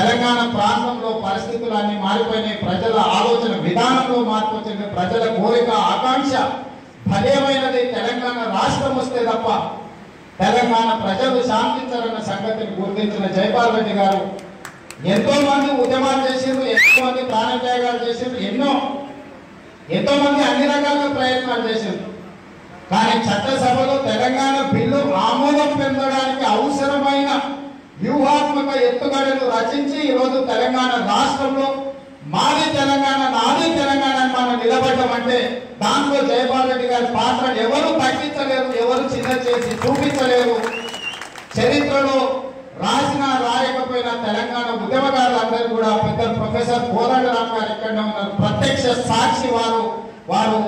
తెలంగాణ ప్రాంతంలో పరిస్థితులు అన్ని మారిపోయినాయి. ప్రజల ఆలోచన విధానంలో మార్పు వచ్చింది ప్రజల కోరిక ఆకాంక్ష భలేమైనది. తెలంగాణ రాష్ట్రం వస్తే తప్ప తెలంగాణ ప్రజలు శాంతించారన్న సంగతిని గుర్తించిన జైపాల్ రెడ్డి గారు ఎంతో మంది ఉద్యమాలు చేసిండ్రు ఎంతో మంది ప్రాణత్యాగాలు చేసిండ్రు ఎన్నో ఎంతో మంది అన్ని రకాలుగా ప్రయత్నాలు చేసిండ్రు. కానీ చట్టసభలో తెలంగాణ బిల్లు ఆమోదం పొందడానికి అవసరమైన వ్యూహాత్మక ఎత్తుగడలు రచించి ఈరోజు తెలంగాణ రాష్ట్రంలో మాది తెలంగాణ నాది తెలంగాణ మనం నిలబడ్డామంటే దాంట్లో జయపాల్ రెడ్డి గారి పాత్ర ఎవరు తగ్గించలేరు ఎవరు చిన్న చేసి చూపించలేరు. చరిత్రలో రాసిన రాయకపోయిన తెలంగాణ ఉద్యమకారులందరూ కూడా పెద్ద ప్రొఫెసర్ కోదండరామ్ గారు ఎక్కడ ఉన్నారు. ప్రత్యక్ష సాక్షి వారు వారు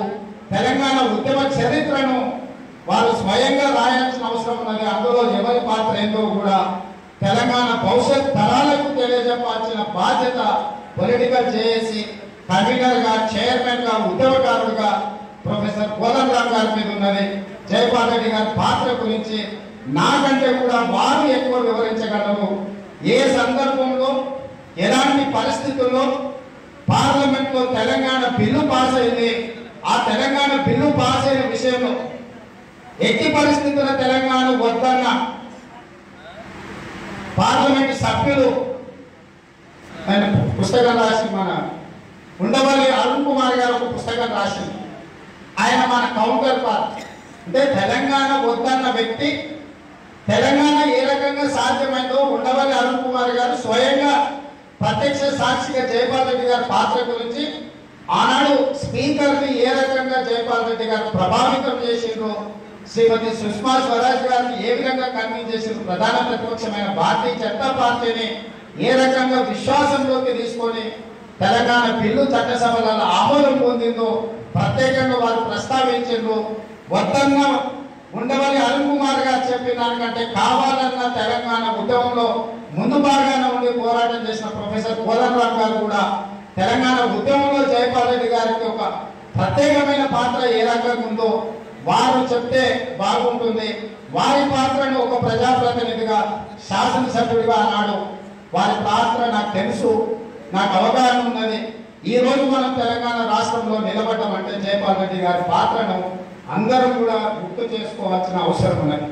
తెలంగాణ ఉద్యమ చరిత్రను వారు స్వయంగా రాయాల్సిన అవసరం ఉన్నది. అందులో ఎవరి పాత్ర ఏందో కూడా తెలంగాణ భవిష్యత్ తరాలకు తెలియజెప్పాల్సిన బాధ్యత పొలిటికల్ చేసి కన్వీనర్గా చైర్మన్గా ఉద్యమకారుడుగా ప్రొఫెసర్ కోదండరామ్ గారి మీద ఉన్నది. జయపాల్ రెడ్డి గారి పాత్ర గురించి నాకంటే కూడా వారు ఎక్కువ వివరించగలరు. ఏ సందర్భంలో ఎలాంటి పరిస్థితుల్లో పార్లమెంట్లో తెలంగాణ బిల్లు పాస్ అయింది? ఆ తెలంగాణ బిల్లు పాస్ అయిన విషయంలో ఎట్టి పరిస్థితుల తెలంగాణ వద్దన్న సభ్యులు ఆయన పుస్తకం రాసి మన ఉండవల్లి అరుణ్ కుమార్ గారు ఒక పుస్తకం రాసింది ఆయన మన కౌంటర్ పార్ట్ అంటే తెలంగాణ వద్దన్న వ్యక్తి తెలంగాణ ఏ రకంగా సాధ్యమైందో ఉండవల్లి అరుణ్ కుమార్ గారు స్వయంగా ప్రత్యక్ష సాక్షిగా జయపాల్ రెడ్డి గారి పాత్ర గురించి ఆనాడు స్పీకర్ని ఏ రకంగా జయపాల్ రెడ్డి గారు ప్రభావితం చేసిండ్రు శ్రీమతి సుష్మా స్వరాజ్ గారిని ఏ విధంగా కన్వీన్ చేసిన ప్రధాన ప్రతిపక్షమైన భారతీయ జనతా పార్టీని ఏ రకంగా విశ్వాసంలోకి తీసుకొని తెలంగాణ బిల్లు చట్టసభలలో ఆమోదం పొందిందో ప్రత్యేకంగా వారు ప్రస్తావించిండ్రు వద్దన్న ఉండవల్లి అరుణ్ కుమార్ గారు చెప్పిన దానికంటే కావాలన్న తెలంగాణ ఉద్యమంలో ముందు భాగాన ఉండి పోరాటం చేసిన ప్రొఫెసర్ కోదండరామ్ గారు కూడా తెలంగాణ ఉద్యమంలో జయపాల్ రెడ్డి గారికి ఒక ప్రత్యేకమైన పాత్ర ఏ రకంగా ఉందో వారు చెప్తే బాగుంటుంది. వారి పాత్రను ఒక ప్రజాప్రతినిధిగా శాసనసభ్యుడిగా అన్నాడు. వారి పాత్ర నాకు తెలుసు నాకు అవగాహన ఉన్నది. ఈ రోజు మనం తెలంగాణ రాష్ట్రంలో నిలబడటం అంటే జయపాల్ రెడ్డి గారి పాత్రను అందరం కూడా గుర్తు చేసుకోవాల్సిన అవసరం ఉన్నది.